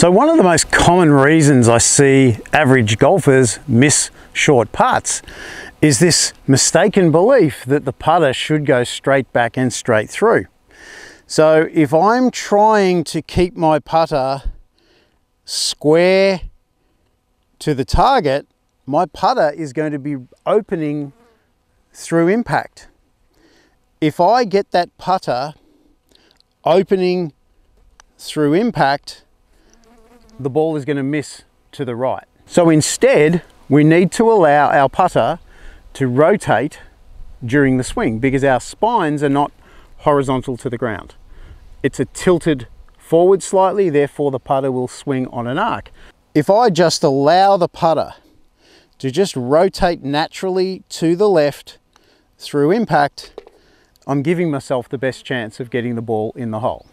So one of the most common reasons I see average golfers miss short putts is this mistaken belief that the putter should go straight back and straight through. So if I'm trying to keep my putter square to the target, my putter is going to be opening through impact. If I get that putter opening through impact, the ball is going to miss to the right. So instead, we need to allow our putter to rotate during the swing because our spines are not horizontal to the ground. It's a tilted forward slightly, therefore the putter will swing on an arc. If I just allow the putter to just rotate naturally to the left through impact, I'm giving myself the best chance of getting the ball in the hole.